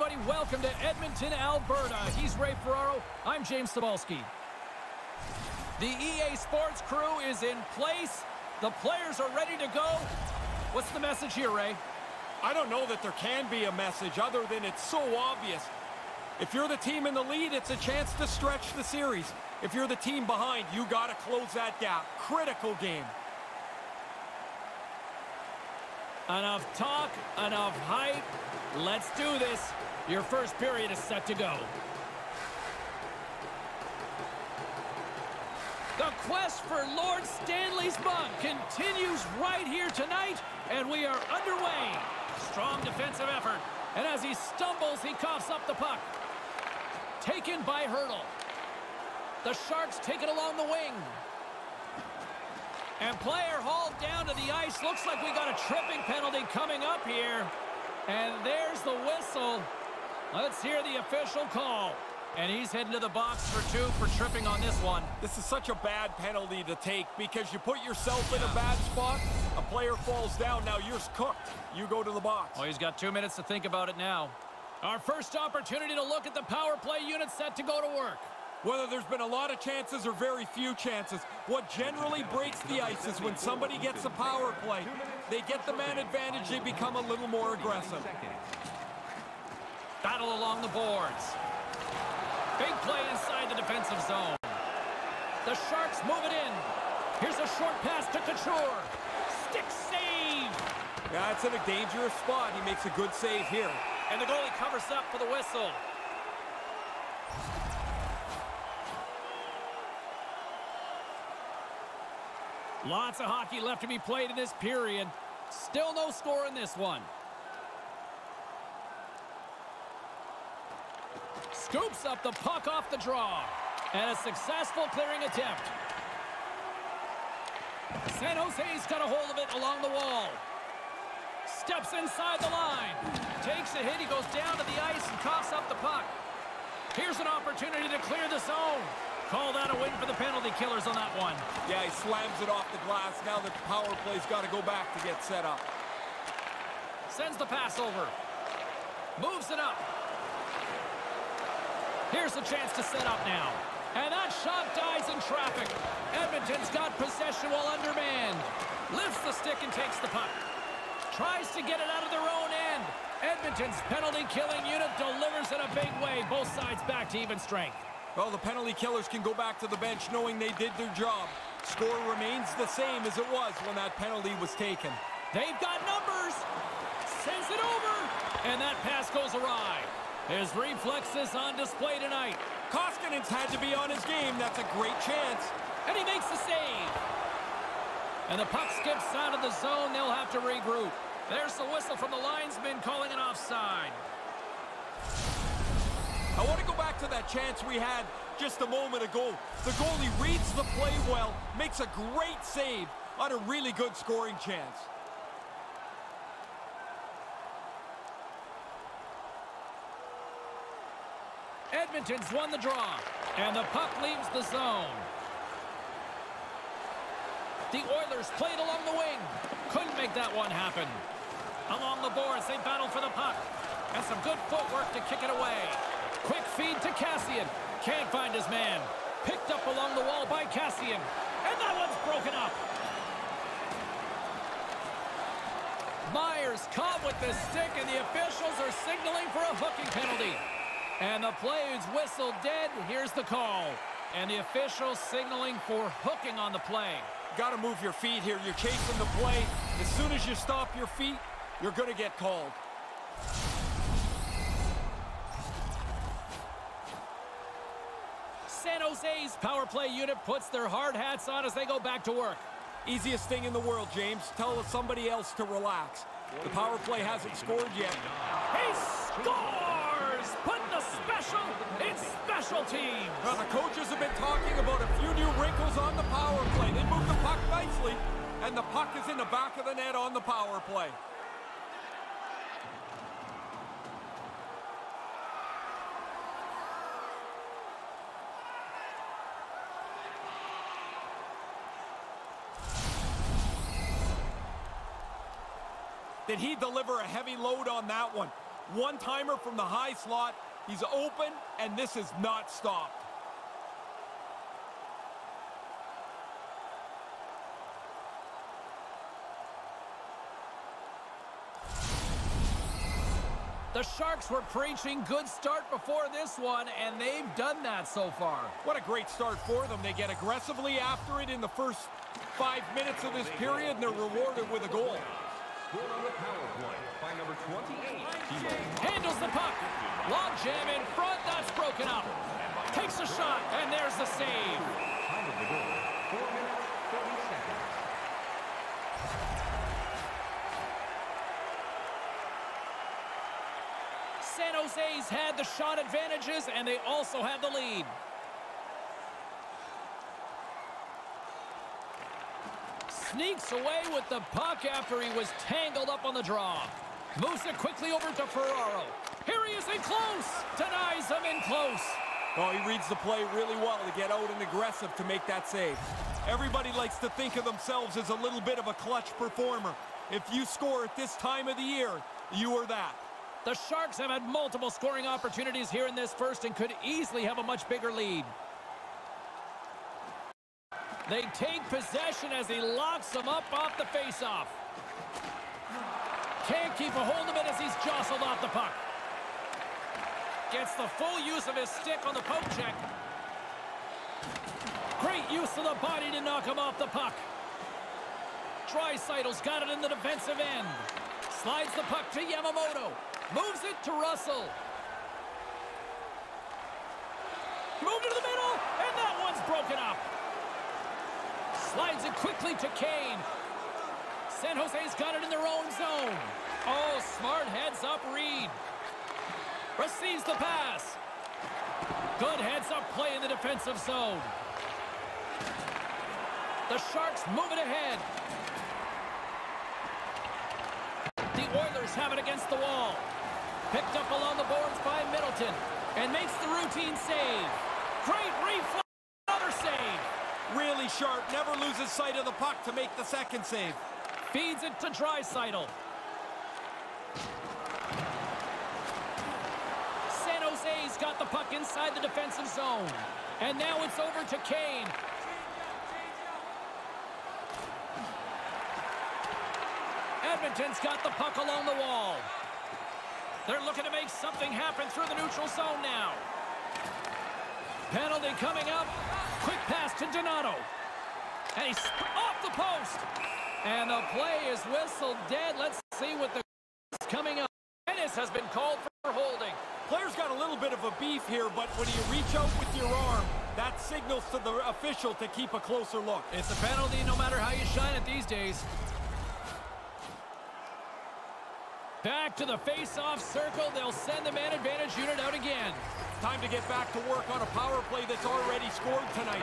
everybody. Welcome to Edmonton, Alberta. He's Ray Ferraro. I'm James Cybulski. The EA Sports crew is in place. The players are ready to go. What's the message here, Ray? I don't know that there can be a message other than it's so obvious. If you're the team in the lead, it's a chance to stretch the series. If you're the team behind, you got to close that gap. Critical game. Enough talk, enough hype. Let's do this. Your first period is set to go. The quest for Lord Stanley's mug continues right here tonight, and we are underway. Strong defensive effort, and as he stumbles, he coughs up the puck. Taken by Hertl. The Sharks take it along the wing. And player hauled down to the ice. Looks like we got a tripping penalty coming up here. And there's the whistle. Let's hear the official call. And he's heading to the box for two for tripping on this one. This is such a bad penalty to take because you put yourself in a bad spot. A player falls down. Now you're cooked. You go to the box. Oh, he's got two minutes to think about it now. Our first opportunity to look at the power play unit set to go to work. Whether there's been a lot of chances or very few chances, what generally breaks the ice is when somebody gets a power play, they get the man advantage, they become a little more aggressive. Battle along the boards. Big play inside the defensive zone. The Sharks move it in. Here's a short pass to Couture. Stick save. Yeah, it's in a dangerous spot. He makes a good save here. And the goalie covers up for the whistle. Lots of hockey left to be played in this period. Still no score in this one. Scoops up the puck off the draw. And a successful clearing attempt. San Jose's got a hold of it along the wall. Steps inside the line. Takes a hit. He goes down to the ice and coughs up the puck. Here's an opportunity to clear the zone. Called out a win for the penalty killers on that one. Yeah, he slams it off the glass. Now the power play's got to go back to get set up. Sends the pass over. Moves it up. Here's a chance to set up now. And that shot dies in traffic. Edmonton's got possession while undermanned. Lifts the stick and takes the puck. Tries to get it out of their own end. Edmonton's penalty-killing unit delivers in a big way. Both sides back to even strength. Well, the penalty killers can go back to the bench knowing they did their job. Score remains the same as it was when that penalty was taken. They've got numbers. Sends it over. And that pass goes awry. His reflexes on display tonight. Koskinen's had to be on his game. That's a great chance. And he makes the save. And the puck skips out of the zone. They'll have to regroup. There's the whistle from the linesman calling an offside. I want to go back to that chance we had just a moment ago. The goalie reads the play well, makes a great save on a really good scoring chance. Edmonton's won the draw, and the puck leaves the zone. The Oilers played along the wing. Couldn't make that one happen. Along the boards, they battle for the puck. And some good footwork to kick it away. Quick feed to Kassian. Can't find his man. Picked up along the wall by Kassian. And that one's broken up. Myers caught with the stick, and the officials are signaling for a hooking penalty. And the play is whistled dead. Here's the call. And the official signaling for hooking on the play. Got to move your feet here. You're chasing the play. As soon as you stop your feet, you're going to get called. San Jose's power play unit puts their hard hats on as they go back to work. Easiest thing in the world, James. Tell somebody else to relax. The power play hasn't scored yet. He scores! Special in special teams. Now, the coaches have been talking about a few new wrinkles on the power play. They move the puck nicely, and the puck is in the back of the net on the power play. Did he deliver a heavy load on that one? One-timer from the high slot. He's open, and this is not stopped. The Sharks were preaching good start before this one, and they've done that so far. What a great start for them. They get aggressively after it in the first five minutes of this period, and they're rewarded with a goal. On the power play by number 28, Handles the puck. Log jam in front. That's broken up. Takes a shot, and there's the save. Time of the goal, 4 minutes, 30 seconds. San Jose's had the shot advantages, and they also had the lead. Sneaks away with the puck after he was tangled up on the draw. Moves it quickly over to Ferraro. Here he is in close. Denies him in close. Oh, he reads the play really well to get out and aggressive to make that save. Everybody likes to think of themselves as a little bit of a clutch performer. If you score at this time of the year, you are that. The Sharks have had multiple scoring opportunities here in this first and could easily have a much bigger lead. They take possession as he locks them up off the faceoff. Can't keep a hold of it as he's jostled off the puck. Gets the full use of his stick on the poke check. Great use of the body to knock him off the puck. Draisaitl's got it in the defensive end. Slides the puck to Yamamoto. Moves it to Russell. Move to the middle, and that one's broken up. Slides it quickly to Kane. San Jose's got it in their own zone. Oh, smart heads-up read. Receives the pass. Good heads-up play in the defensive zone. The Sharks move it ahead. The Oilers have it against the wall. Picked up along the boards by Middleton. And makes the routine save. Great reflex. Sharp, never loses sight of the puck to make the second save. Feeds it to Draisaitl. San Jose's got the puck inside the defensive zone. And now it's over to Kane. Edmonton's got the puck along the wall. They're looking to make something happen through the neutral zone now. Penalty coming up. Quick pass to Donato. And he's off the post. And the play is whistled dead. Let's see what the coming up. Dennis has been called for holding. Player's got a little bit of a beef here, but when you reach out with your arm, that signals to the official to keep a closer look. It's a penalty no matter how you shine it these days. Back to the face-off circle. They'll send the man advantage unit out again. Time to get back to work on a power play that's already scored tonight.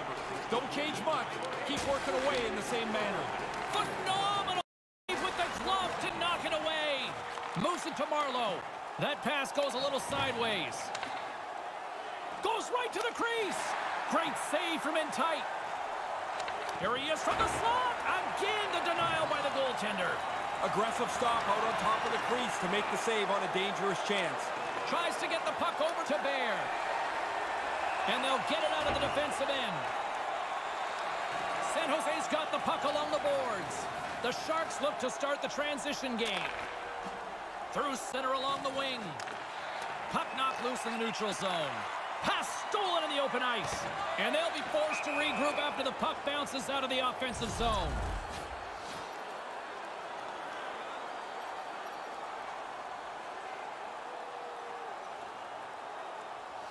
Don't change much. Keep working away in the same manner. Phenomenal with the glove to knock it away. Moves it to Marleau. That pass goes a little sideways. Goes right to the crease. Great save from in tight. Here he is from the slot. Again, the denial by the goaltender. Aggressive stop out on top of the crease to make the save on a dangerous chance. Tries to get the puck over to Bear. And they'll get it out of the defensive end. San Jose's got the puck along the boards. The Sharks look to start the transition game. Through center along the wing. Puck knocked loose in the neutral zone. Pass stolen in the open ice. And they'll be forced to regroup after the puck bounces out of the offensive zone.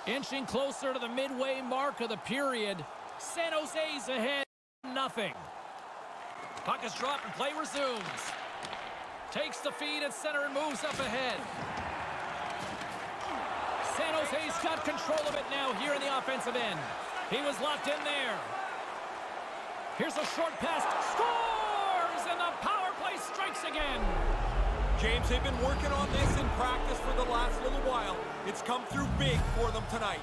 Inching closer to the midway mark of the period. San Jose's ahead, nothing. Puck is dropped and play resumes. Takes the feed at center and moves up ahead. San Jose's got control of it now here in the offensive end. He was locked in there. Here's a short pass. Scores! And the power play strikes again. James, they've been working on this in practice for the last little while. It's come through big for them tonight.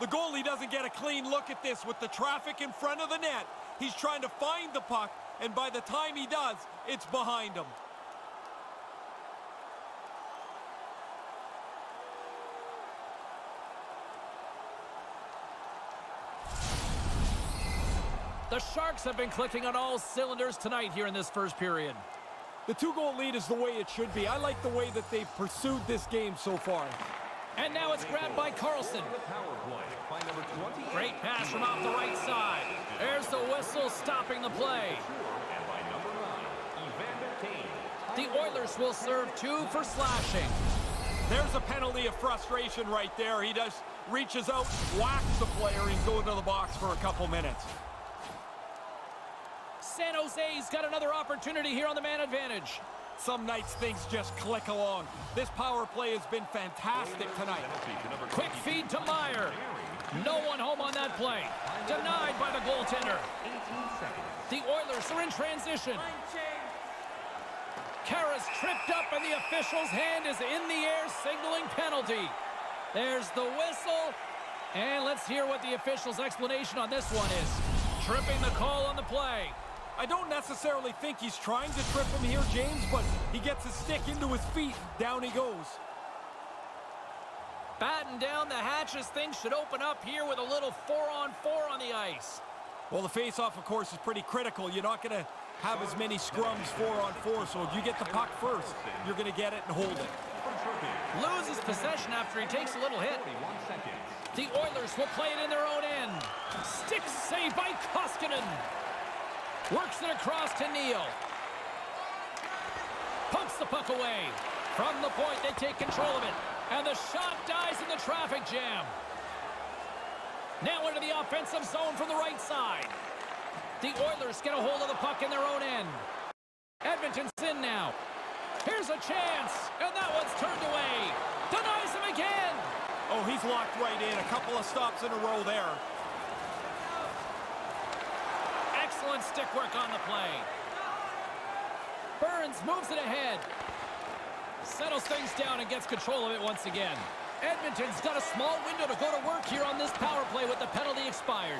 The goalie doesn't get a clean look at this with the traffic in front of the net. He's trying to find the puck, and by the time he does, it's behind him. The Sharks have been clicking on all cylinders tonight here in this first period. The two-goal lead is the way it should be. I like the way that they've pursued this game so far. And now it's grabbed by Karlsson. Great pass from off the right side. There's the whistle stopping the play. The Oilers will serve two for slashing. There's a penalty of frustration right there. He just reaches out, whacks the player, and go into the box for a couple minutes. San Jose's got another opportunity here on the man advantage. Some nights things just click along. This power play has been fantastic tonight. Quick feed to Meier. No one home on that play. Denied by the goaltender. The Oilers are in transition. Kara's tripped up and the official's hand is in the air signaling penalty. There's the whistle. And let's hear what the official's explanation on this one is. Tripping the call on the play. I don't necessarily think he's trying to trip him here, James, but he gets his stick into his feet. Down he goes. Batten down the hatches. Things should open up here with a little four-on-four 4 on the ice. Well, the face-off, of course, is pretty critical. You're not going to have as many scrums four-on-four, 4 so if you get the puck first, you're going to get it and hold it. Loses possession after he takes a little hit. The Oilers will play it in their own end. Stick save by Koskinen. Works it across to Neal. Pumps the puck away. From the point, they take control of it. And the shot dies in the traffic jam. Now into the offensive zone from the right side. The Oilers get a hold of the puck in their own end. Edmonton's in now. Here's a chance, and that one's turned away. Denies him again. Oh, he's locked right in. A couple of stops in a row there. Excellent stick work on the play. Burns moves it ahead. Settles things down and gets control of it once again. Edmonton's got a small window to go to work here on this power play with the penalty expired.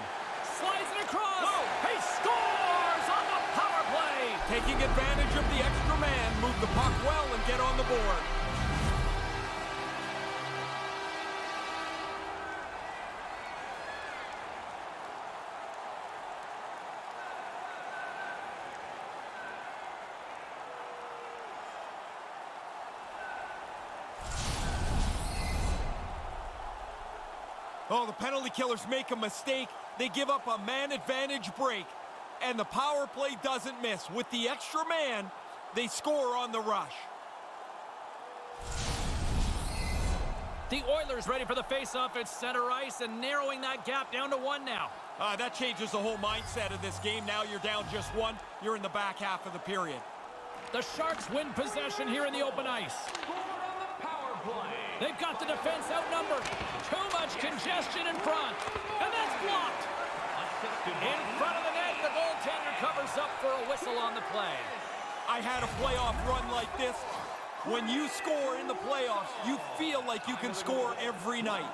Slides it across. Whoa. He scores on the power play. Taking advantage of the extra man, move the puck well and get on the board. Oh, the penalty killers make a mistake. They give up a man advantage break. And the power play doesn't miss. With the extra man, they score on the rush. The Oilers ready for the faceoff at center ice and narrowing that gap down to one now. Uh, that changes the whole mindset of this game. Now you're down just one. You're in the back half of the period. The Sharks win possession here in the open ice. They've got the defense outnumbered. Too much congestion in front. And that's blocked. In front of the net, the goaltender covers up for a whistle on the play. I had a playoff run like this. When you score in the playoffs, you feel like you can score every night.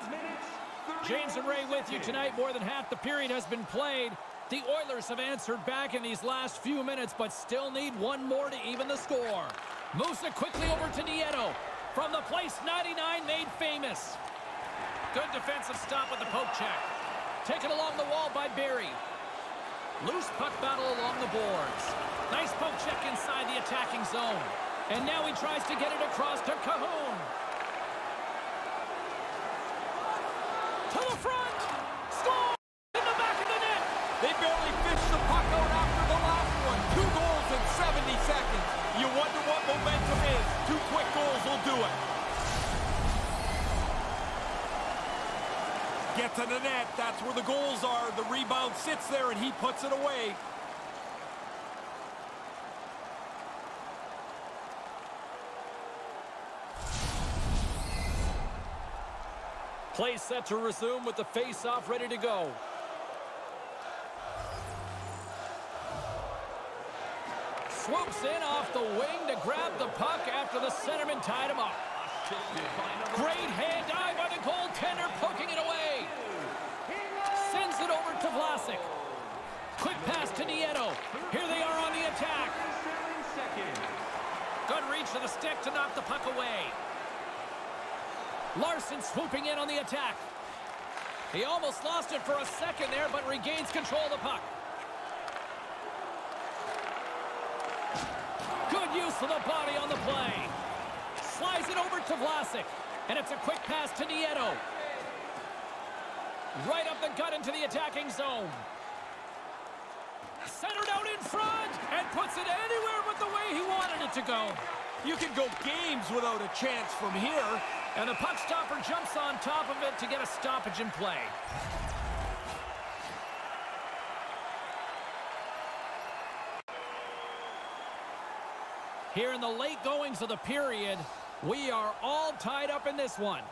James and Ray with you tonight. More than half the period has been played. The Oilers have answered back in these last few minutes, but still need one more to even the score. Moves it quickly over to Nieto from the place 99 made famous. Good defensive stop with the poke check. Taken along the wall by Barrie. Loose puck battle along the boards. Nice poke check inside the attacking zone. And now he tries to get it across to Kahun. To the front. To the net. That's where the goals are. The rebound sits there, and he puts it away. Play set to resume with the face-off ready to go. swoops in off the wing to grab the puck after the centerman tied him up. Great hand dive by the goaltender, poking it away to Vlasic. Quick pass to Nieto. Here they are on the attack. Good reach to the stick to knock the puck away. Larsson swooping in on the attack. He almost lost it for a second there, but regains control of the puck. Good use of the body on the play. Slides it over to Vlasic. And it's a quick pass to Nieto. Right up the gut into the attacking zone. Centered out in front and puts it anywhere but the way he wanted it to go. You can go games without a chance from here. And the puck stopper jumps on top of it to get a stoppage in play. Here in the late goings of the period, we are all tied up in this one.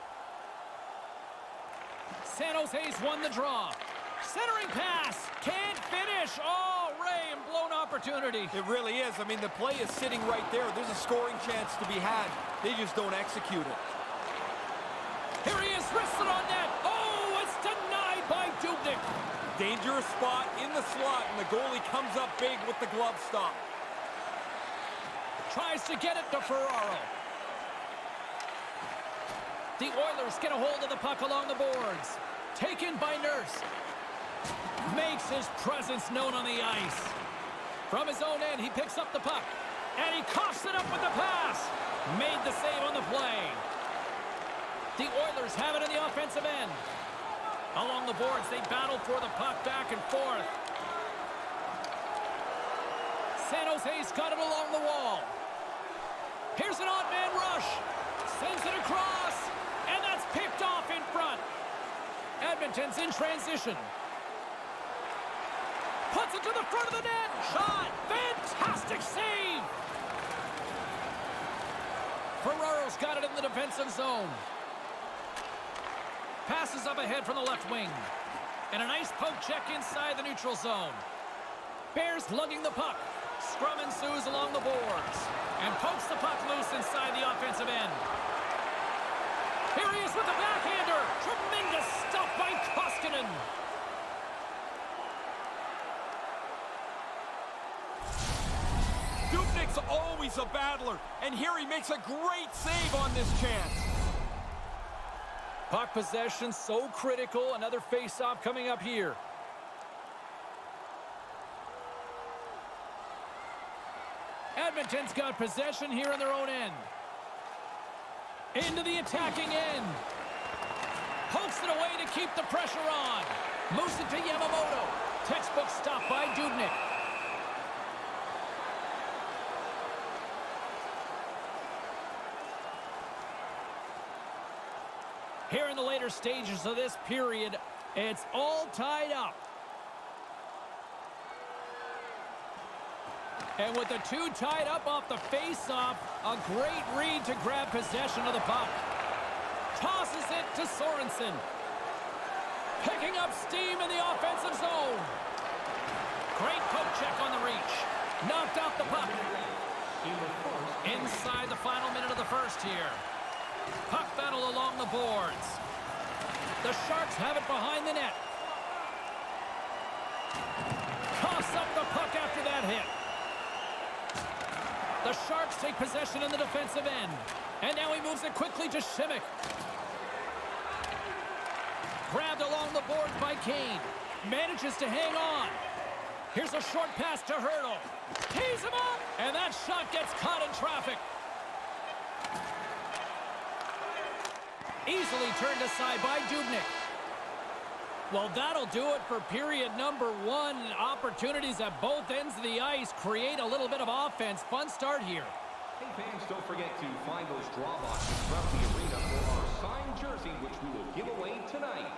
San Jose's won the draw. Centering pass. Can't finish. Oh, Ray, and blown opportunity. It really is. I mean, the play is sitting right there. There's a scoring chance to be had. They just don't execute it. Here he is, wristed on net. Oh, it's denied by Dubnyk. Dangerous spot in the slot, and the goalie comes up big with the glove stop. Tries to get it to Ferraro. The Oilers get a hold of the puck along the boards. Taken by Nurse. Makes his presence known on the ice. From his own end, he picks up the puck. And he coughs it up with the pass. Made the save on the play. The Oilers have it in the offensive end. Along the boards, they battle for the puck back and forth. San Jose's got it along the wall. Here's an odd man rush. Sends it across. Picked off in front. Edmonton's in transition. Puts it to the front of the net. Shot. Fantastic save. Ferraro's got it in the defensive zone. Passes up ahead from the left wing. And a nice poke check inside the neutral zone. Bears lugging the puck. Scrum ensues along the boards. And pokes the puck loose inside the offensive end. With the backhander. Tremendous stuff by Koskinen. Dubnyk's always a battler, and here he makes a great save on this chance. Puck possession so critical. Another face-off coming up here. Edmonton's got possession here in their own end. Into the attacking end. Pokes it away to keep the pressure on. Moves it to Yamamoto. Textbook stop by Dubnyk. Here in the later stages of this period, it's all tied up. And with the two tied up off the face-off, a great read to grab possession of the puck. Tosses it to Sorensen. Picking up steam in the offensive zone. Great poke check on the reach. Knocked off the puck. Inside the final minute of the first here. Puck battle along the boards. The Sharks have it behind the net. Toss up the puck after that hit. The Sharks take possession in the defensive end. And now he moves it quickly to Simek. Grabbed along the boards by Kane. Manages to hang on. Here's a short pass to Hertl. Tees him up! And that shot gets caught in traffic. Easily turned aside by Dubnyk. Well, that'll do it for period number one. Opportunities at both ends of the ice create a little bit of offense. Fun start here. Hey fans, don't forget to find those draw boxes throughout the arena for our signed jersey, which we will give away tonight.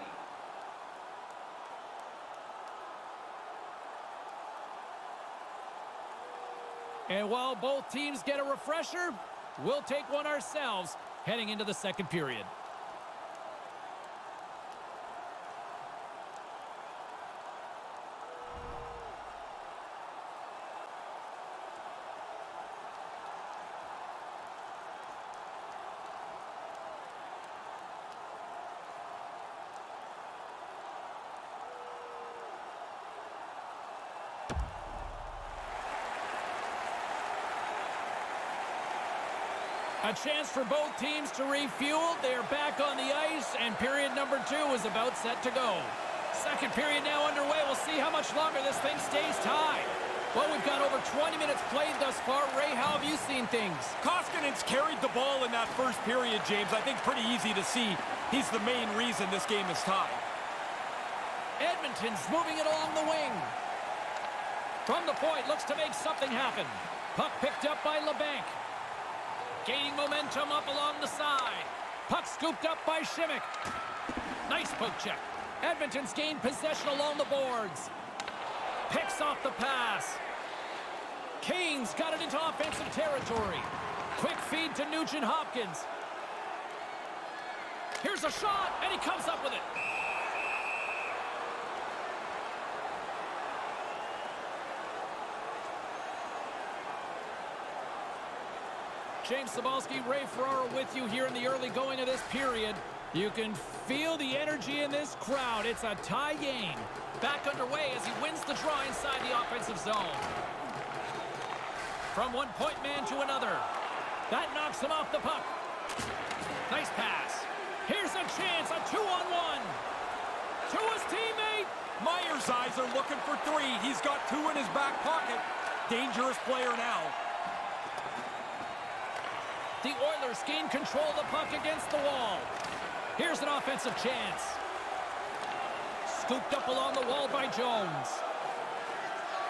And while both teams get a refresher, we'll take one ourselves heading into the second period. A chance for both teams to refuel. They are back on the ice, and period number two is about set to go. Second period now underway. We'll see how much longer this thing stays tied. Well, we've got over 20 minutes played thus far. Ray, how have you seen things? Koskinen's carried the ball in that first period, James. I think pretty easy to see. He's the main reason this game is tied. Edmonton's moving it along the wing. From the point, looks to make something happen. Puck picked up by Labanc. Gaining momentum up along the side. Puck scooped up by Simek. Nice poke check. Edmonton's gained possession along the boards. Picks off the pass. Canes got it into offensive territory. Quick feed to Nugent Hopkins. Here's a shot, and he comes up with it. James Cybulski, Ray Ferraro with you here in the early going of this period. You can feel the energy in this crowd. It's a tie game. Back underway as he wins the draw inside the offensive zone. From one point man to another. That knocks him off the puck. Nice pass. Here's a chance, a two-on-one. To his teammate. Meier's eyes are looking for three. He's got two in his back pocket. Dangerous player now. The Oilers gain control of the puck against the wall. Here's an offensive chance. Scooped up along the wall by Jones.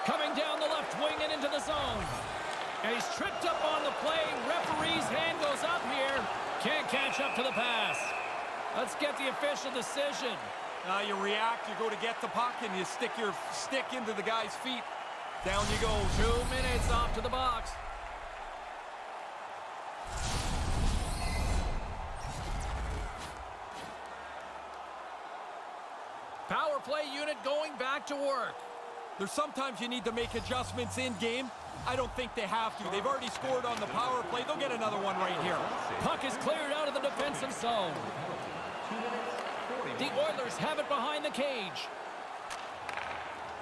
Coming down the left wing and into the zone. And he's tripped up on the play. Referee's hand goes up here. Can't catch up to the pass. Let's get the official decision. Now you react, you go to get the puck, and you stick your stick into the guy's feet. Down you go. Two minutes off to the box. Power play unit going back to work. There's sometimes you need to make adjustments in game. I don't think they have to. They've already scored on the power play. They'll get another one right here. Puck is cleared out of the defensive zone. The Oilers have it behind the cage.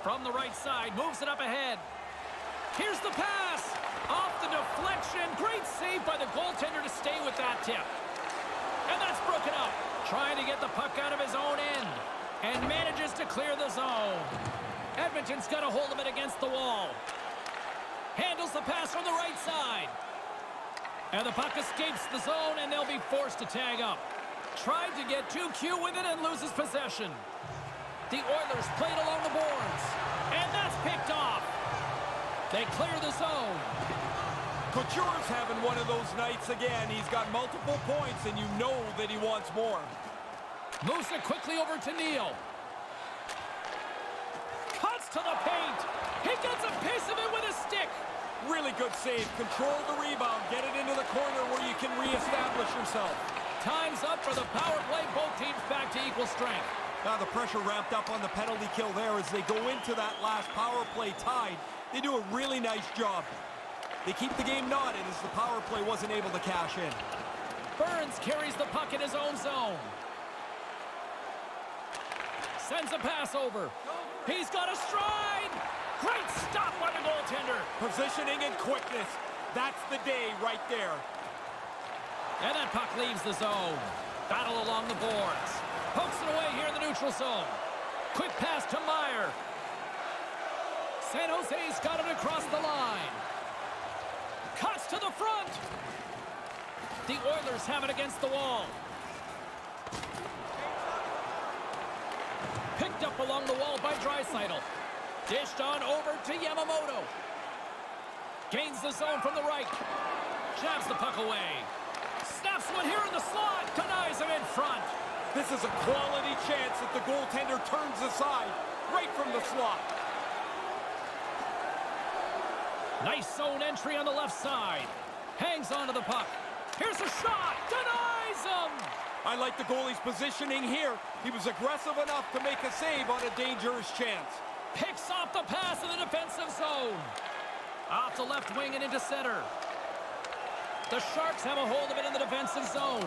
From the right side, moves it up ahead. Here's the pass. Off the deflection. Great save by the goaltender to stay with that tip. And that's broken up. Trying to get the puck out of his own end. And manages to clear the zone. Edmonton's got a hold of it against the wall. Handles the pass from the right side. And the puck escapes the zone, and they'll be forced to tag up. Tried to get 2Q with it and loses possession. The Oilers played along the boards. And that's picked off. They clear the zone. Couture's having one of those nights again. He's got multiple points, and you know that he wants more. Moves it quickly over to Neal. Cuts to the paint. He gets a piece of it with a stick. Really good save. Control the rebound. Get it into the corner where you can reestablish yourself. Time's up for the power play. Both teams back to equal strength. Now the pressure ramped up on the penalty kill there as they go into that last power play tied. They do a really nice job. They keep the game knotted as the power play wasn't able to cash in. Burns carries the puck in his own zone. Sends a pass over. He's got a stride. Great stop by the goaltender. Positioning and quickness. That's the day right there. And that puck leaves the zone. Battle along the boards. Pokes it away here in the neutral zone. Quick pass to Meier. San Jose's got it across the line. Cuts to the front. The Oilers have it against the wall. Picked up along the wall by Draisaitl. Dished on over to Yamamoto. Gains the zone from the right. Jabs the puck away. Snaps one here in the slot. Denies him in front. This is a quality chance that the goaltender turns aside right from the slot. Nice zone entry on the left side. Hangs onto the puck. Here's a shot. Denies him. I like the goalie's positioning here. He was aggressive enough to make a save on a dangerous chance. Picks off the pass in the defensive zone. Off the left wing and into center. The Sharks have a hold of it in the defensive zone.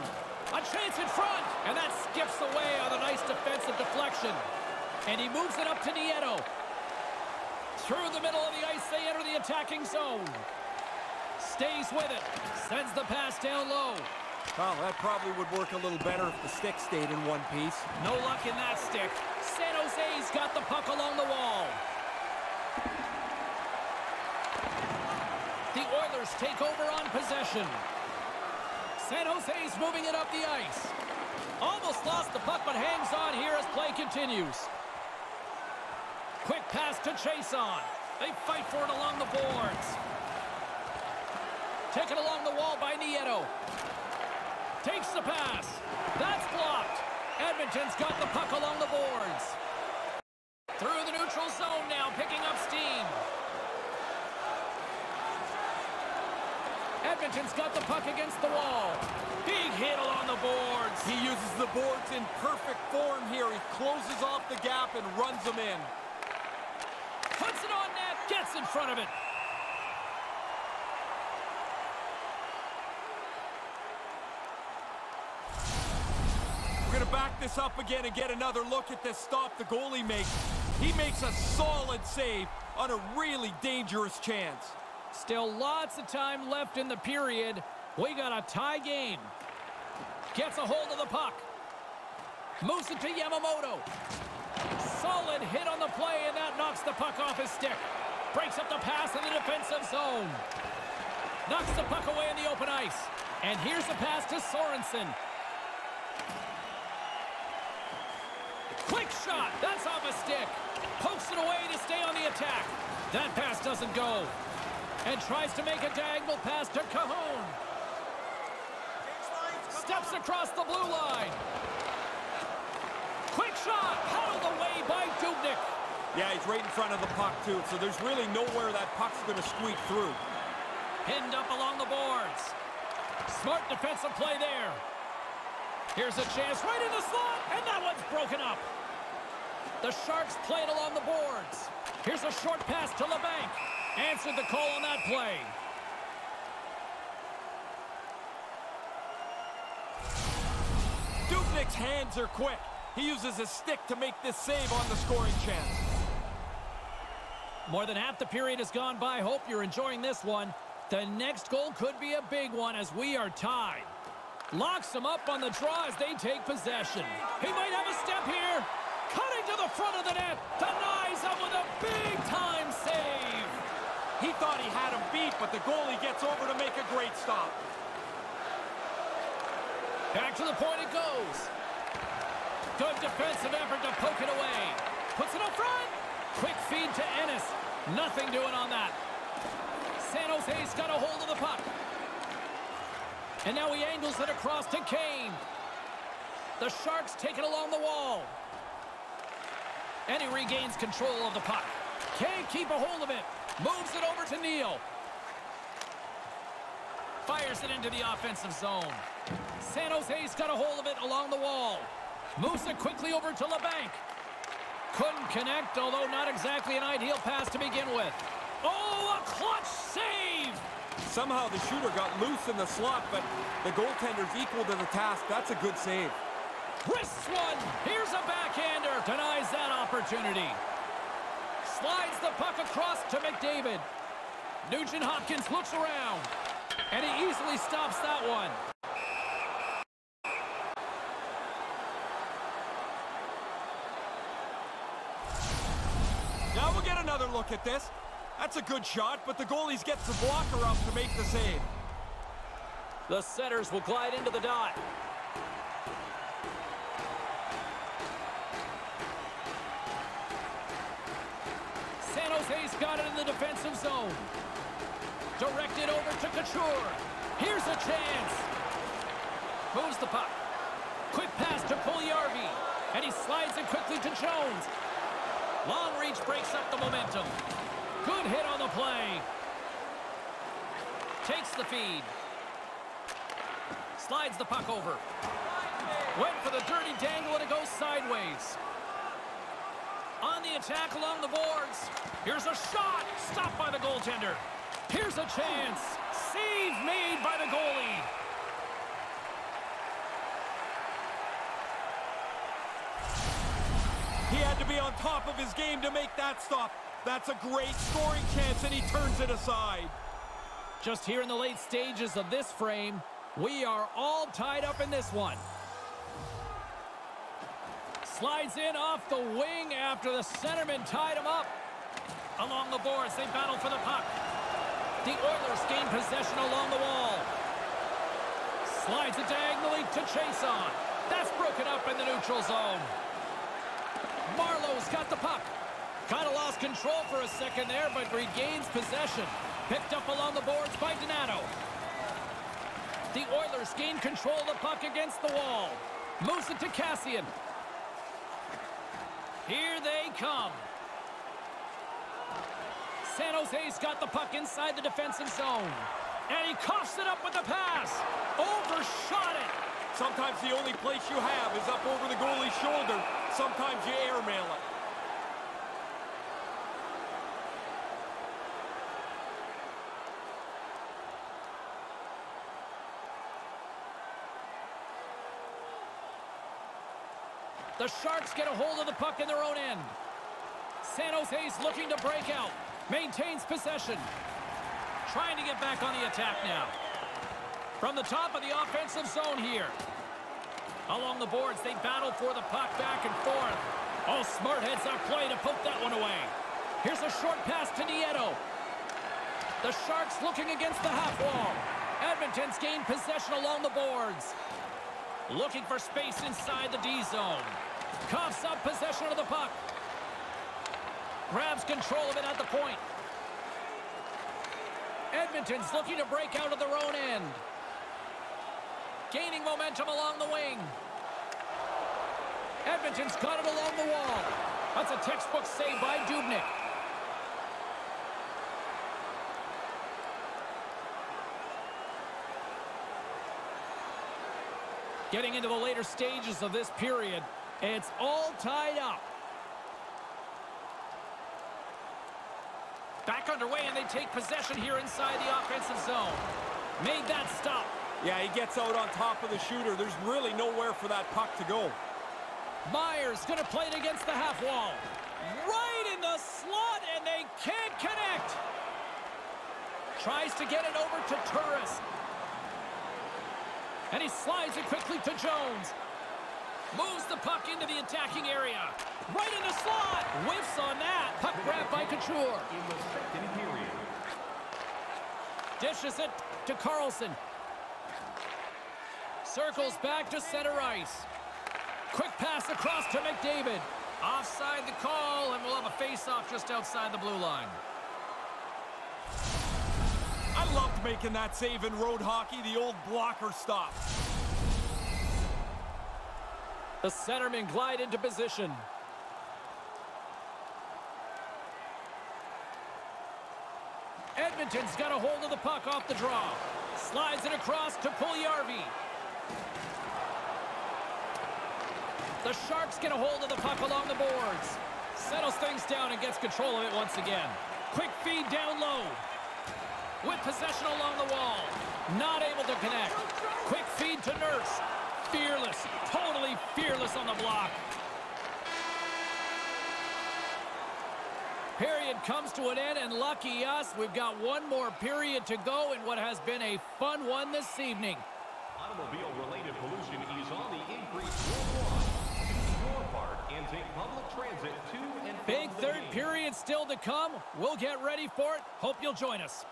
A chance in front, and that skips away on a nice defensive deflection. And he moves it up to Nieto. Through the middle of the ice, they enter the attacking zone. Stays with it. Sends the pass down low. Well, that probably would work a little better if the stick stayed in one piece. No luck in that stick. San Jose's got the puck along the wall. The Oilers take over on possession. San Jose's moving it up the ice. Almost lost the puck, but hangs on here as play continues. Quick pass to Chiasson. They fight for it along the boards. Taken along the wall by Nieto. Takes the pass. That's blocked. Edmonton's got the puck along the boards. Through the neutral zone now, picking up steam. Edmonton's got the puck against the wall. Big hit along the boards. He uses the boards in perfect form here. He closes off the gap and runs them in. Puts it on net, gets in front of it. We're going to back this up again and get another look at this stop the goalie makes. He makes a solid save on a really dangerous chance. Still lots of time left in the period. We got a tie game. Gets a hold of the puck. Moves it to Yamamoto. Solid hit on the play, and that knocks the puck off his stick. Breaks up the pass in the defensive zone. Knocks the puck away in the open ice. And here's a pass to Sorensen. Quick shot. That's off a stick. Pokes it away to stay on the attack. That pass doesn't go. And tries to make a diagonal pass to Kahun. Steps across the blue line. Quick shot. Held away by Dubnyk. Yeah, he's right in front of the puck, too, so there's really nowhere that puck's going to squeak through. Pinned up along the boards. Smart defensive play there. Here's a chance right in the slot, and that one's broken up. The Sharks play it along the boards. Here's a short pass to Labanc. Answered the call on that play. Dubnyk's hands are quick. He uses his stick to make this save on the scoring chance. More than half the period has gone by. Hope you're enjoying this one. The next goal could be a big one as we are tied. Locks them up on the draw as they take possession. He might have a step here. Cutting to the front of the net. Denies him with a big-time save. He thought he had him beat, but the goalie gets over to make a great stop. Back to the point it goes. Good defensive effort to poke it away. Puts it up front. Quick feed to Ennis. Nothing doing on that. San Jose's got a hold of the puck. And now he angles it across to Kane. The Sharks take it along the wall. And he regains control of the puck. Can't keep a hold of it. Moves it over to Neal. Fires it into the offensive zone. San Jose's got a hold of it along the wall. Moves it quickly over to Labanc. Couldn't connect, although not exactly an ideal pass to begin with. Oh, a clutch save! Somehow the shooter got loose in the slot, but the goaltender's equal to the task. That's a good save. Wrists one. Here's a backhander. Denies that opportunity. Slides the puck across to McDavid. Nugent Hopkins looks around. And he easily stops that one. Now we'll get another look at this. That's a good shot, but the goalie's gets the blocker up to make the save. The setters will glide into the dot. San Jose's got it in the defensive zone. Directed over to Couture. Here's a chance. Moves the puck. Quick pass to Puljujärvi. And he slides it quickly to Jones. Long reach breaks up the momentum. Good hit on the play. Takes the feed. Slides the puck over. Went for the dirty dangle and it goes sideways. On the attack along the boards. Here's a shot. Stopped by the goaltender. Here's a chance. Save made by the goalie. He had to be on top of his game to make that stop. That's a great scoring chance, and he turns it aside. Just here in the late stages of this frame, we are all tied up in this one. Slides in off the wing after the centerman tied him up. Along the boards, they battle for the puck. The Oilers gain possession along the wall. Slides it diagonally to Chiasson. That's broken up in the neutral zone. Marleau's got the puck. Kind of lost control for a second there, but regains possession. Picked up along the boards by Donato. The Oilers gain control of the puck against the wall. Moves it to Kassian. Here they come. San Jose's got the puck inside the defensive zone. And he coughs it up with the pass. Overshot it. Sometimes the only place you have is up over the goalie's shoulder. Sometimes you airmail it. The Sharks get a hold of the puck in their own end. San Jose's looking to break out. Maintains possession. Trying to get back on the attack now. From the top of the offensive zone here. Along the boards, they battle for the puck back and forth. Oh, smart heads up play to poke that one away. Here's a short pass to Nieto. The Sharks looking against the half wall. Edmonton's gained possession along the boards. Looking for space inside the D zone. Coughs up possession of the puck. Grabs control of it at the point. Edmonton's looking to break out of their own end. Gaining momentum along the wing. Edmonton's got it along the wall. That's a textbook save by Dubnyk. Getting into the later stages of this period, it's all tied up. Back underway, and they take possession here inside the offensive zone. Made that stop. Yeah, he gets out on top of the shooter. There's really nowhere for that puck to go. Myers going to play it against the half wall. Right in the slot, and they can't connect. Tries to get it over to Turris. And he slides it quickly to Jones. Moves the puck into the attacking area. Right in the slot. Whiffs on that. Puck grabbed by Couture. In the second period. Dishes it to Karlsson. Circles back to center ice. Quick pass across to McDavid. Offside the call, and we'll have a face-off just outside the blue line. I loved making that save in road hockey, the old blocker stop. The centermen glide into position. Edmonton's got a hold of the puck off the draw. Slides it across to Puljujarvi. The Sharks get a hold of the puck along the boards. Settles things down and gets control of it once again. Quick feed down low. With possession along the wall. Not able to connect. Quick feed to Nurse. Fearless. Totally fearless on the block. Period comes to an end, and lucky us, we've got one more period to go in what has been a fun one this evening. Automobile-related pollution is on the increase worldwide. Do your part and take public transit to and Big third game. period still to come. We'll get ready for it. Hope you'll join us.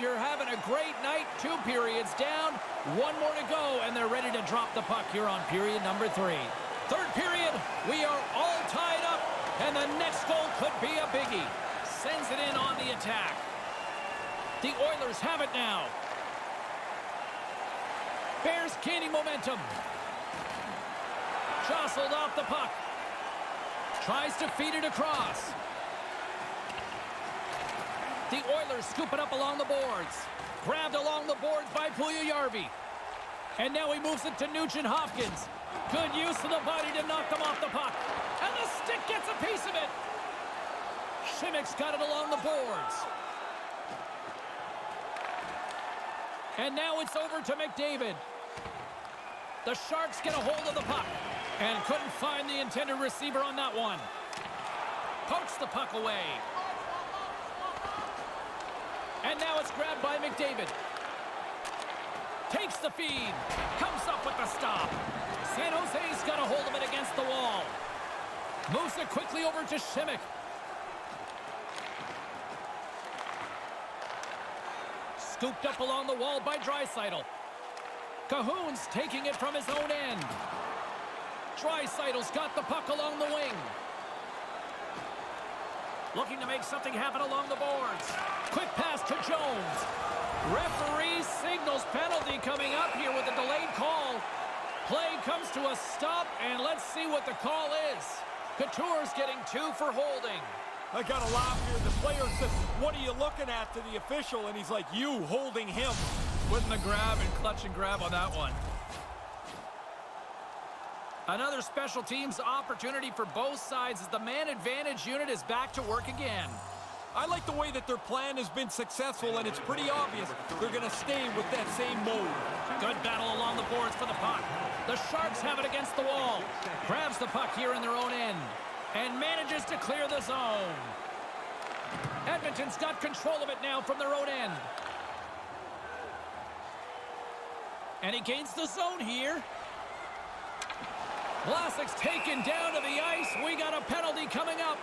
You're having a great night. Two periods down, one more to go, and they're ready to drop the puck here on period number three. Third period, we are all tied up, and the next goal could be a biggie. Sends it in on the attack. The Oilers have it now. Bears gaining momentum. Jostled off the puck. Tries to feed it across. The Oilers scoop it up along the boards. Grabbed along the boards by Puljujarvi. And now he moves it to Nugent Hopkins. Good use of the body to knock them off the puck. And the stick gets a piece of it. Shimmick's got it along the boards. And now it's over to McDavid. The Sharks get a hold of the puck. And couldn't find the intended receiver on that one. Pokes the puck away. And now it's grabbed by McDavid. Takes the feed. Comes up with the stop. San Jose's got a hold of it against the wall. Moves it quickly over to Simek. Scooped up along the wall by Draisaitl. Kahun's taking it from his own end. Draisaitl's got the puck along the wing. Looking to make something happen along the boards. Quick pass to Jones. Referee signals penalty coming up here with a delayed call. Play comes to a stop, and let's see what the call is. Couture's getting two for holding. I got a laugh here. The player says, what are you looking at to the official? And he's like, you holding him. With the grab and clutch and grab on that one. Another special teams opportunity for both sides as the man advantage unit is back to work again. I like the way that their plan has been successful, and it's pretty obvious they're going to stay with that same mode. Good battle along the boards for the puck. The Sharks have it against the wall. Grabs the puck here in their own end and manages to clear the zone. Edmonton's got control of it now from their own end. And he gains the zone here. Vlasic's taken down to the ice. We got a penalty coming up.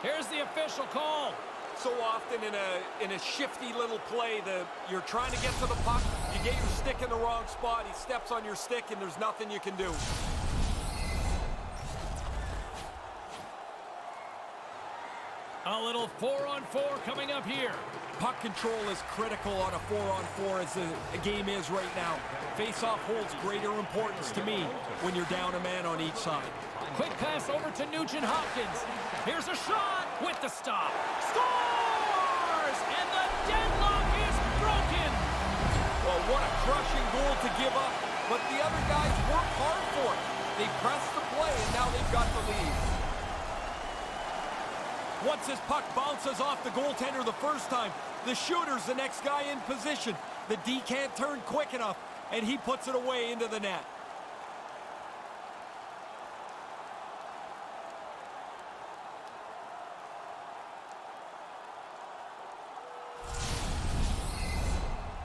Here's the official call. So often in a in a shifty little play, the you're trying to get to the puck, you get your stick in the wrong spot, he steps on your stick, and there's nothing you can do. A little four-on-four 4 coming up here. Puck control is critical on a four-on-four 4 as the game is right now. Face-off holds greater importance to me when you're down a man on each side. Quick pass over to Nugent Hopkins. Here's a shot with the stop. Scores! And the deadlock is broken! Well, what a crushing goal to give up. But the other guys worked hard for it. They pressed the play, and now they've got the lead. Once this puck bounces off the goaltender the first time, the shooter's the next guy in position. The D can't turn quick enough, and he puts it away into the net.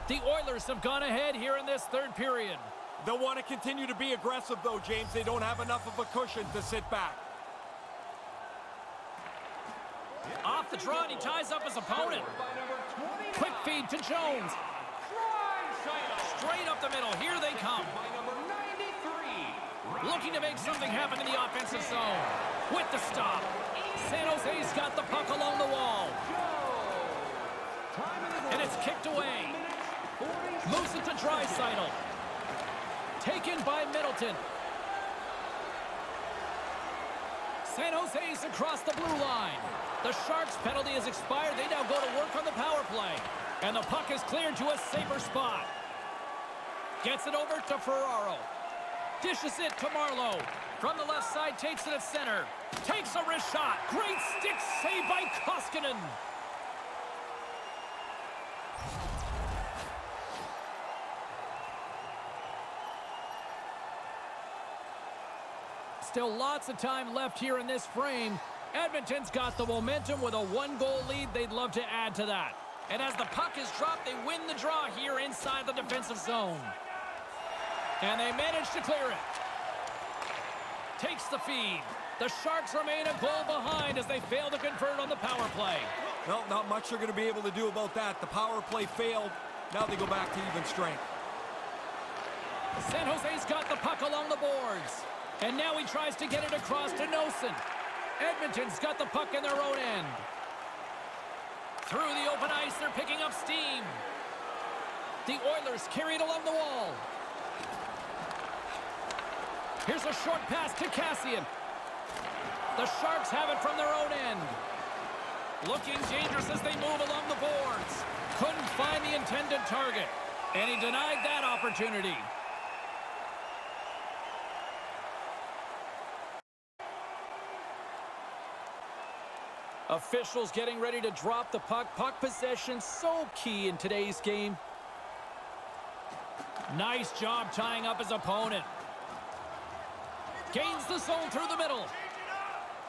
The Oilers have gone ahead here in this third period. They'll want to continue to be aggressive, though, James. They don't have enough of a cushion to sit back. The draw, and he ties up his opponent. Quick feed to Jones. Straight up the middle. Here they come. Looking to make something happen in the offensive zone. With the stop. San Jose's got the puck along the wall. And it's kicked away. Moves it to Draisaitl. Taken by Middleton. San Jose's across the blue line. The Sharks penalty has expired. They now go to work on the power play. And the puck is cleared to a safer spot. Gets it over to Ferraro. Dishes it to Marleau. From the left side, takes it at center. Takes a wrist shot. Great stick save by Koskinen. Still lots of time left here in this frame. Edmonton's got the momentum with a one-goal lead. They'd love to add to that. And as the puck is dropped, they win the draw here inside the defensive zone. And they manage to clear it. Takes the feed. The Sharks remain a goal behind as they fail to convert on the power play. Well, not much they're going to be able to do about that. The power play failed. Now they go back to even strength. San Jose's got the puck along the boards. And now he tries to get it across to Noesen. Edmonton's got the puck in their own end. Through the open ice, they're picking up steam. The Oilers carry it along the wall. Here's a short pass to Kassian. The Sharks have it from their own end. Looking dangerous as they move along the boards. Couldn't find the intended target. And he denied that opportunity. Officials getting ready to drop the puck. Puck possession so key in today's game. Nice job tying up his opponent. Gains the zone through the middle.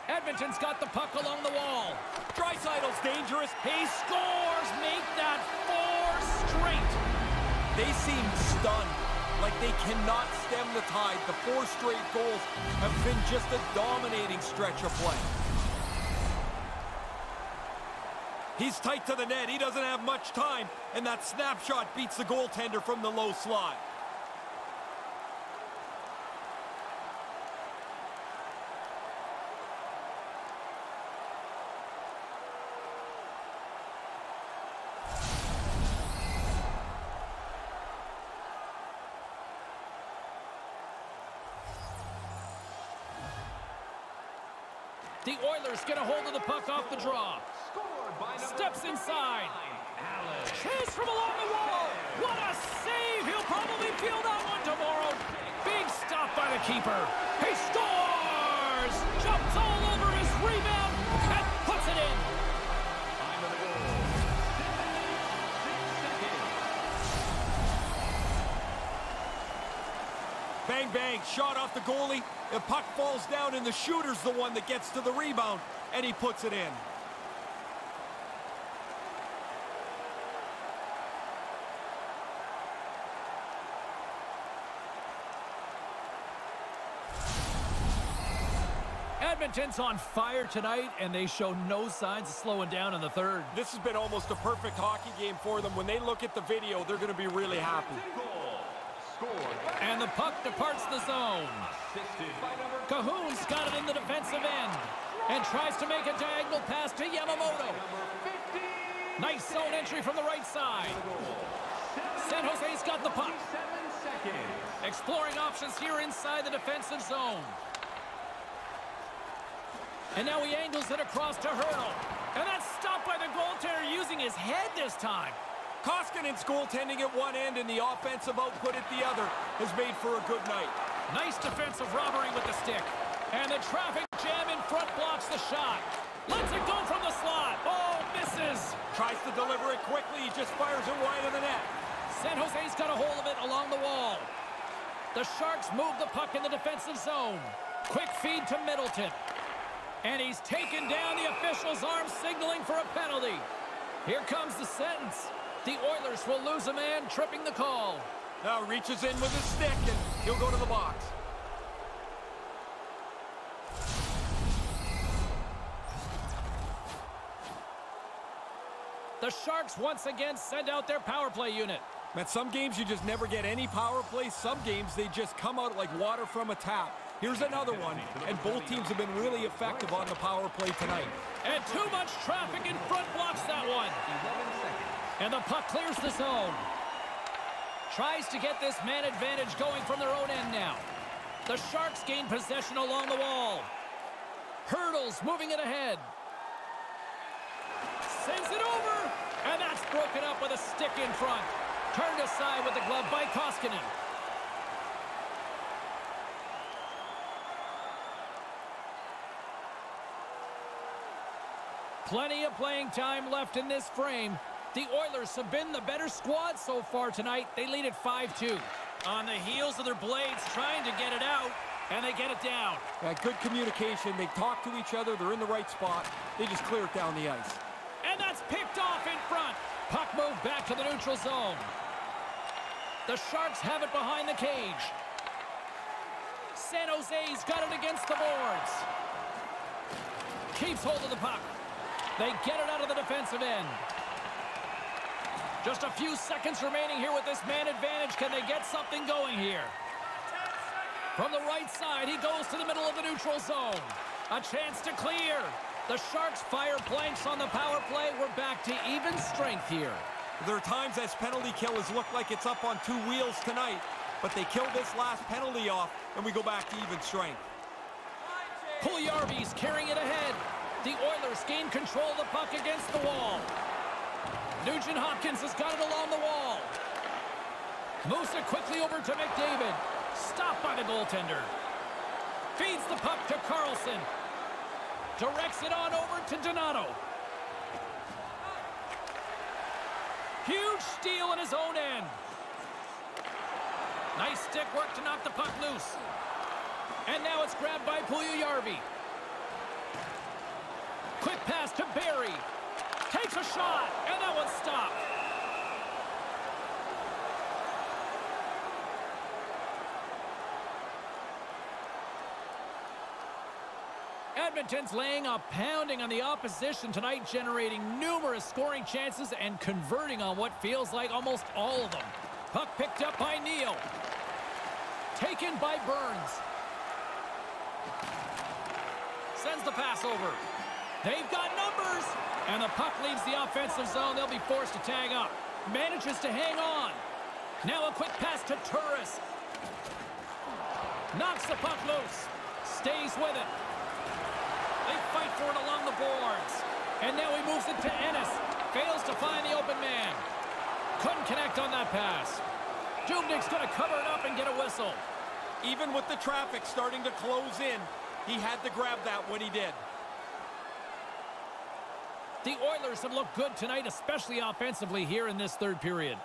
Edmonton's got the puck along the wall. Draisaitl's dangerous. He scores! Make that four straight. They seem stunned, like they cannot stem the tide. The four straight goals have been just a dominating stretch of play. He's tight to the net. He doesn't have much time, and that snapshot beats the goaltender from the low slot. The Oilers get a hold of the puck off the draw. Steps inside. Chase from along the wall. What a save. He'll probably feel that one tomorrow. Big stop by the keeper. He scores! Jumps all over his rebound and puts it in. Bang, bang, shot off the goalie. The puck falls down, and the shooter's the one that gets to the rebound, and he puts it in. Edmonton's on fire tonight, and they show no signs of slowing down in the third. This has been almost a perfect hockey game for them. When they look at the video, they're going to be really happy. And the puck departs the zone. Kahun's got it in the defensive end and tries to make a diagonal pass to Yamamoto. Nice zone entry from the right side. San Jose's got the puck. Exploring options here inside the defensive zone. And now he angles it across to Hertl. And that's stopped by the goaltender using his head this time. Koskinen's goaltending at one end and the offensive output at the other has made for a good night. Nice defensive robbery with the stick. And the traffic jam in front blocks the shot. Lets it go from the slot. Oh, misses. Tries to deliver it quickly. He just fires it wide of the net. San Jose's got a hold of it along the wall. The Sharks move the puck in the defensive zone. Quick feed to Middleton. And he's taken down the official's arm, signaling for a penalty. Here comes the sentence. The Oilers will lose a man, tripping the call. Now reaches in with his stick, and he'll go to the box. The Sharks once again send out their power play unit. Man, some games you just never get any power play. Some games they just come out like water from a tap. Here's another one, and both teams have been really effective on the power play tonight. And too much traffic in front blocks that one. And the puck clears the zone. Tries to get this man advantage going from their own end now. The Sharks gain possession along the wall. Hertl's moving it ahead. Sends it over. And that's broken up with a stick in front. Turned aside with the glove by Koskinen. Plenty of playing time left in this frame. The Oilers have been the better squad so far tonight. They lead at 5-2. On the heels of their blades, trying to get it out, and they get it down. Yeah, good communication. They talk to each other. They're in the right spot. They just clear it down the ice. And that's picked off in front. Puck moved back to the neutral zone. The Sharks have it behind the cage. San Jose's got it against the boards. Keeps hold of the puck. They get it out of the defensive end. Just a few seconds remaining here with this man advantage. Can they get something going here? From the right side, he goes to the middle of the neutral zone. A chance to clear. The Sharks fire blanks on the power play. We're back to even strength here. There are times this penalty kill has looked like it's up on two wheels tonight, but they killed this last penalty off, and we go back to even strength. Puljujarvi's carrying it ahead. The Oilers gain control of the puck against the wall. Nugent Hopkins has got it along the wall. Moves it quickly over to McDavid. Stopped by the goaltender. Feeds the puck to Karlsson. Directs it on over to Donato. Huge steal in his own end. Nice stick work to knock the puck loose. And now it's grabbed by Puljujarvi. Quick pass to Barrie. Takes a shot, and that one's stopped. Edmonton's laying a pounding on the opposition tonight, generating numerous scoring chances and converting on what feels like almost all of them. Puck picked up by Neal. Taken by Burns. Sends the pass over. They've got numbers. And the puck leaves the offensive zone. They'll be forced to tag up. Manages to hang on. Now a quick pass to Turris. Knocks the puck loose. Stays with it. They fight for it along the boards. And now he moves it to Ennis. Fails to find the open man. Couldn't connect on that pass. Dubnyk's going to cover it up and get a whistle. Even with the traffic starting to close in, he had to grab that when he did. The Oilers have looked good tonight, especially offensively here in this third period.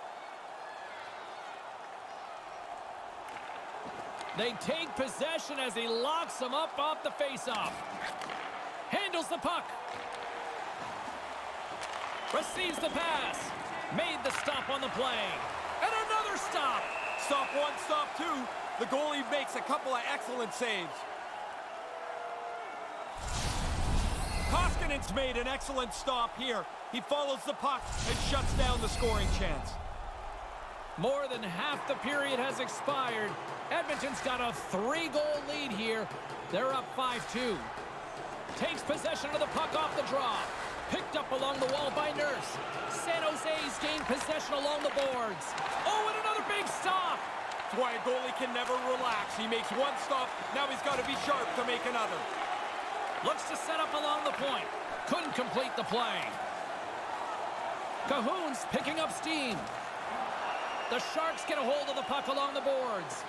They take possession as he locks them up off the faceoff. Handles the puck. Receives the pass. Made the stop on the play. And another stop. Stop one, stop two. The goalie makes a couple of excellent saves. Koskinen's made an excellent stop here. He follows the puck and shuts down the scoring chance. More than half the period has expired. Edmonton's got a three-goal lead here. They're up 5-2. Takes possession of the puck off the draw. Picked up along the wall by Nurse. San Jose's gained possession along the boards. Oh, and another big stop. That's why a goalie can never relax. He makes one stop. Now he's got to be sharp to make another. Looks to set up along the point. Couldn't complete the play. Kahun's picking up steam. The Sharks get a hold of the puck along the boards.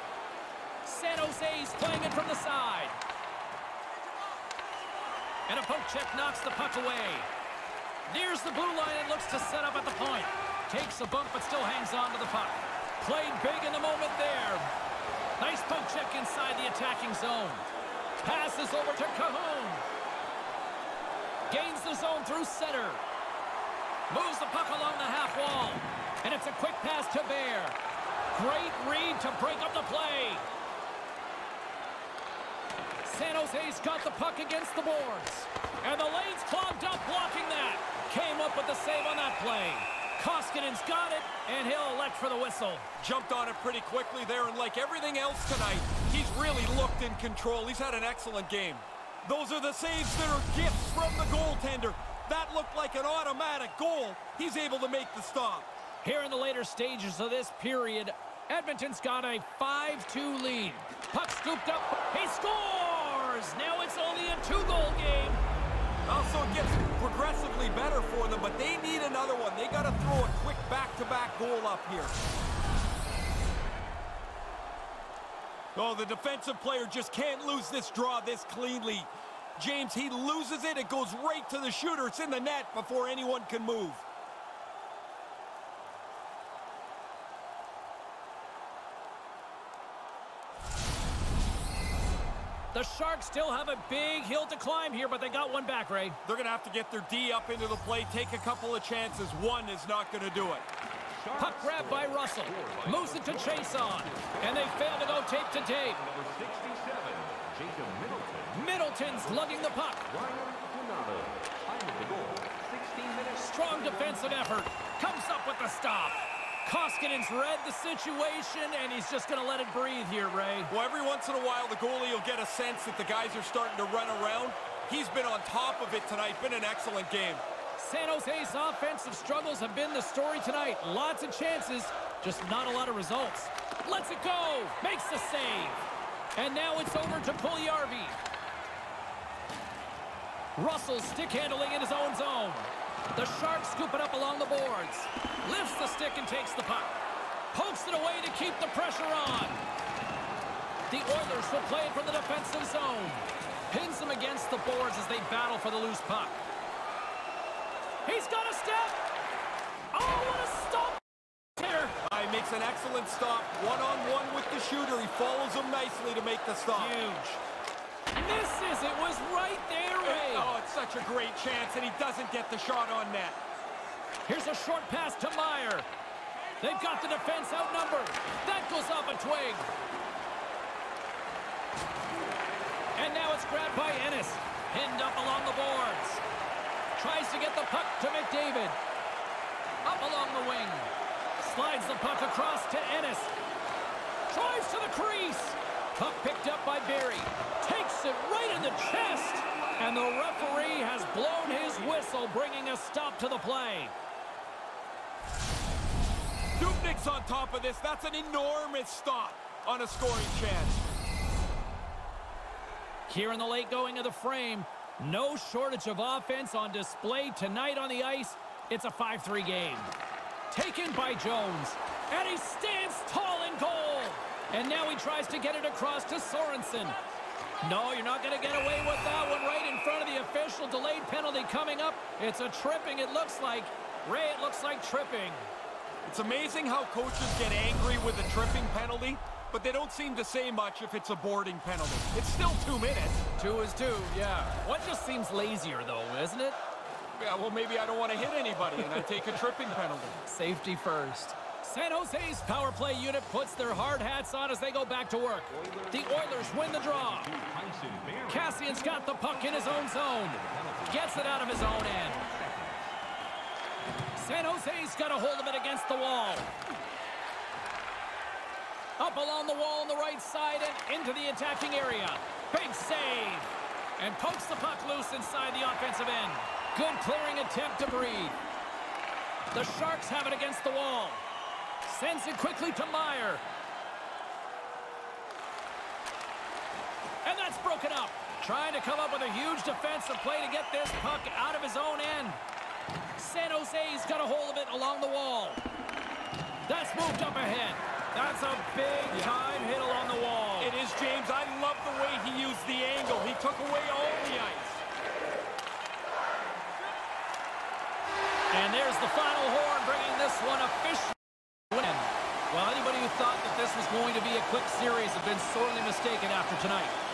San Jose's playing it from the side. And a poke check knocks the puck away. Nears the blue line and looks to set up at the point. Takes a bump but still hangs on to the puck. Played big in the moment there. Nice poke check inside the attacking zone. Passes over to Kahun. Gains the zone through center. Moves the puck along the half wall. And it's a quick pass to Bear. Great read to break up the play. San Jose's got the puck against the boards. And the lane's clogged up blocking that. Came up with the save on that play. Koskinen's got it, and he'll elect for the whistle. Jumped on it pretty quickly there, and like everything else tonight, he's really looked in control. He's had an excellent game. Those are the saves that are gifts from the goaltender. That looked like an automatic goal. He's able to make the stop. Here in the later stages of this period, Edmonton's got a 5-2 lead. Puck scooped up. He scores! Now it's only a two-goal game. Also, it gets progressively better for them, but they need another one. They got to throw a quick back-to-back -back goal up here. Oh, the defensive player just can't lose this draw this cleanly. James, he loses it. It goes right to the shooter. It's in the net before anyone can move. The Sharks still have a big hill to climb here, but they got one back, Ray. They're going to have to get their D up into the play, take a couple of chances. One is not going to do it. Puck grab by Russell. Moves it to Chiasson. And they fail to go tape to tape. Number 67, Jacob Middleton. Middleton's lugging the puck. Ryan Donato. Time of the goal, 16 minutes. Strong defensive effort. Comes up with the stop. Koskinen's read the situation, and he's just going to let it breathe here, Ray. Well, every once in a while, the goalie will get a sense that the guys are starting to run around. He's been on top of it tonight. Been an excellent game. San Jose's offensive struggles have been the story tonight. Lots of chances, just not a lot of results. Lets it go. Makes the save. And now it's over to Puljujarvi. Russell stick handling in his own zone. The Sharks scoop it up along the boards. Lifts the stick and takes the puck. Pokes it away to keep the pressure on. The Oilers will play it from the defensive zone. Pins them against the boards as they battle for the loose puck. He's got a step. Oh, what a stop here. He makes an excellent stop. One-on-one -on -one with the shooter. He follows him nicely to make the stop. Huge. Misses. It was right there, Ray. Oh, it's such a great chance, and he doesn't get the shot on net. Here's a short pass to Meier. They've got the defense outnumbered. That goes off a twig. And now it's grabbed by Ennis. Pinned up along the boards. Tries to get the puck to McDavid. Up along the wing. Slides the puck across to Ennis. Drives to the crease. Puck picked up by Barrie. Takes it right in the chest. And the referee has blown his whistle, bringing a stop to the play. Dubnyk's on top of this. That's an enormous stop on a scoring chance. Here in the late going of the frame, no shortage of offense on display tonight on the ice. It's a 5-3 game. Taken by Jones, and he stands tall in goal. And now he tries to get it across to Sorensen. No, you're not going to get away with that one right in front of the official. Delayed penalty coming up. It's a tripping, it looks like. Ray, it looks like tripping. It's amazing how coaches get angry with a tripping penalty, but they don't seem to say much if it's a boarding penalty. It's still two minutes. Two is two, yeah. One just seems lazier, though, isn't it? Yeah, well, maybe I don't want to hit anybody, and I take a tripping penalty. Safety first. San Jose's power play unit puts their hard hats on as they go back to work. The Oilers win the draw. Kassian's got the puck in his own zone. Gets it out of his own end. San Jose's got a hold of it against the wall. Up along the wall on the right side and into the attacking area. Big save. And pokes the puck loose inside the offensive end. Good clearing attempt to breathe. The Sharks have it against the wall. Sends it quickly to Meier. And that's broken up. Trying to come up with a huge defensive play to get this puck out of his own end. San Jose's got a hold of it along the wall. That's moved up ahead. That's a big-time hit along the wall. It is, James. I love the way he used the angle. He took away all the ice. And there's the final horn, bringing this one officially win. Well, anybody who thought that this was going to be a quick series have been sorely mistaken after tonight.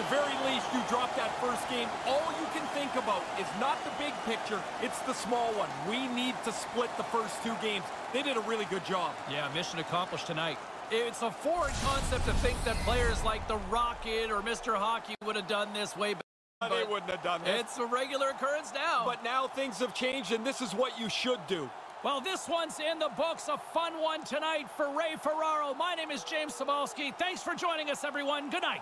At the very least, you dropped that first game. All you can think about is not the big picture, it's the small one. We need to split the first two games. They did a really good job. Yeah, mission accomplished tonight. It's a foreign concept to think that players like the Rocket or Mr. Hockey would have done this way back. They wouldn't have done this. It's a regular occurrence now. But now things have changed, and this is what you should do. Well, this one's in the books. A fun one tonight for Ray Ferraro. My name is James Cybulski. Thanks for joining us, everyone. Good night.